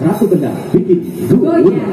Rasa benar, bikin goyang.